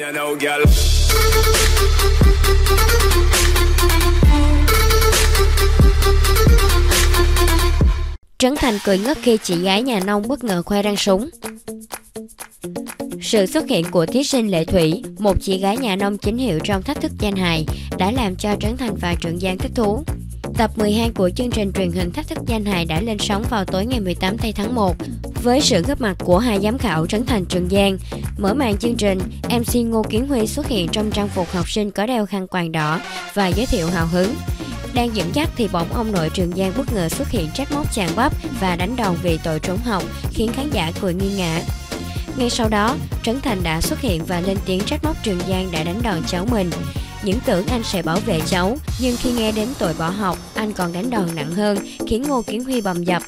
you know, girl. Trấn Thành cười ngất khi chị gái nhà nông bất ngờ khoe răng súng. Sự xuất hiện của thí sinh Lệ Thủy, một chị gái nhà nông chính hiệu trong thách thức danh hài, đã làm cho Trấn Thành và Trượng Giang thích thú. Tập 12 của chương trình truyền hình Thách thức danh hài đã lên sóng vào tối ngày 18 tây tháng 1 với sự góp mặt của hai giám khảo Trấn Thành Trường Giang. Mở màn chương trình, MC Ngô Kiến Huy xuất hiện trong trang phục học sinh có đeo khăn quàng đỏ và giới thiệu hào hứng. Đang dẫn dắt thì bỗng ông nội Trường Giang bất ngờ xuất hiện trách móc chàng bắp và đánh đòn vì tội trốn học, khiến khán giả cười nghi ngã. Ngay sau đó, Trấn Thành đã xuất hiện và lên tiếng trách móc Trường Giang đã đánh đòn cháu mình. Những tưởng anh sẽ bảo vệ cháu, nhưng khi nghe đến tội bỏ học, anh còn đánh đòn nặng hơn, khiến Ngô Kiến Huy bầm dập.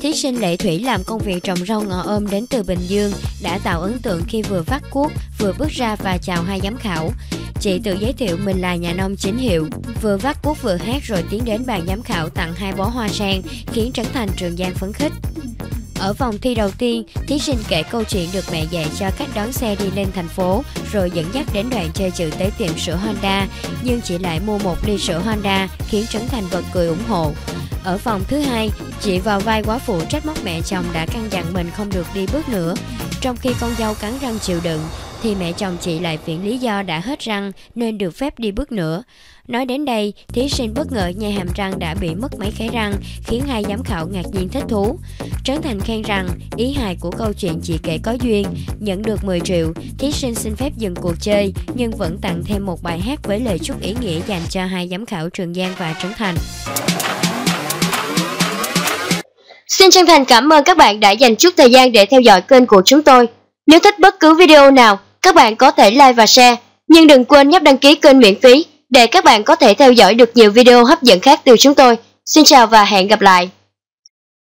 Thí sinh Lệ Thủy làm công việc trồng rau ngò ôm đến từ Bình Dương đã tạo ấn tượng khi vừa vắt cuốc, vừa bước ra và chào hai giám khảo. Chị tự giới thiệu mình là nhà nông chính hiệu, vừa vắt cuốc vừa hát rồi tiến đến bàn giám khảo tặng hai bó hoa sen, khiến Trấn Thành Trường Giang phấn khích. Ở vòng thi đầu tiên, thí sinh kể câu chuyện được mẹ dạy cho cách đón xe đi lên thành phố, rồi dẫn dắt đến đoạn chơi chữ tới tiệm sữa Honda, nhưng chị lại mua một ly sữa Honda, khiến Trấn Thành bật cười ủng hộ. Ở vòng thứ hai, chị vào vai quá phụ trách móc mẹ chồng đã căn dặn mình không được đi bước nữa. Trong khi con dâu cắn răng chịu đựng, thì mẹ chồng chị lại viện lý do đã hết răng nên được phép đi bước nữa. Nói đến đây, thí sinh bất ngờ nhai hàm răng đã bị mất mấy cái răng, khiến hai giám khảo ngạc nhiên thích thú. Trấn Thành khen rằng ý hài của câu chuyện chị kể có duyên, nhận được 10 triệu, thí sinh xin phép dừng cuộc chơi nhưng vẫn tặng thêm một bài hát với lời chúc ý nghĩa dành cho hai giám khảo Trường Giang và Trấn Thành. Xin chân thành cảm ơn các bạn đã dành chút thời gian để theo dõi kênh của chúng tôi. Nếu thích bất cứ video nào, các bạn có thể like và share, nhưng đừng quên nhấp đăng ký kênh miễn phí để các bạn có thể theo dõi được nhiều video hấp dẫn khác từ chúng tôi. Xin chào và hẹn gặp lại!